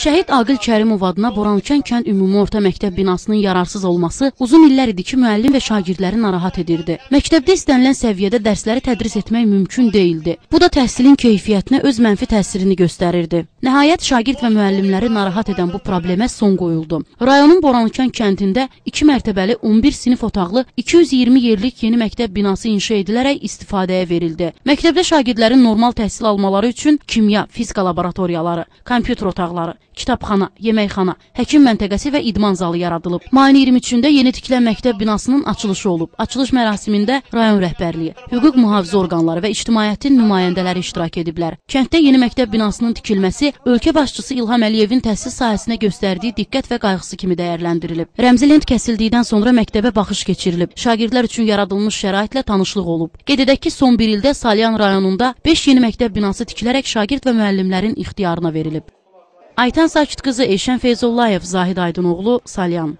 Şəhid Aqil Kərimov adına Borankən kənd ümumi orta məktəb binasının yararsız olması uzun illər idi ki, müəllim və şagirdləri narahat edirdi. Məktəbdə istənilən səviyyədə dərsləri tədris etmək mümkün değildi. Bu da təhsilin keyfiyyətinə öz mənfi təsirini göstərirdi. Nəhayət şagird və müəllimləri narahat edən bu problemə son qoyuldu. Rayonun Borankən kəndində 2 mərtəbəli 11 sinif otaqlı 220 yerlik yeni məktəb binası inşa edilərək istifadəyə verildi. Məktəbdə şagirdlərin normal təhsil almaları üçün kimya, fizika laboratoriyaları, kompüter otaqları, kitabxana, yeməkxana, həkim məntəqəsi və idman zalı yaradılıb. Mayın 23-də yeni tikilən məktəb binasının açılışı olub. Açılış mərasimində rayon rəhbərliyi, hüquq mühafizə orqanları və ictimaiyyətin nümayəndələri iştirak ediblər. Kənddə yeni məktəb binasının tikilməsi ölkə başçısı İlham Əliyevin təhsil sahəsinə göstərdiyi diqqət və qayğısı kimi dəyərləndirilib. Rəmzi lent kəsildikdən sonra məktəbə baxış keçirilib. Şagirdlər üçün yaradılmış şəraitlə tanışlıq olub. Qeyd edək ki, son 1 ildə Salyan rayonunda 5 yeni məktəb binası tikilərək şagird və müəllimlərin ixtiyarına verilib. Aytan Sakit qızı Eşən Feyzullayev, Zahid Aydınoğlu, Salyan.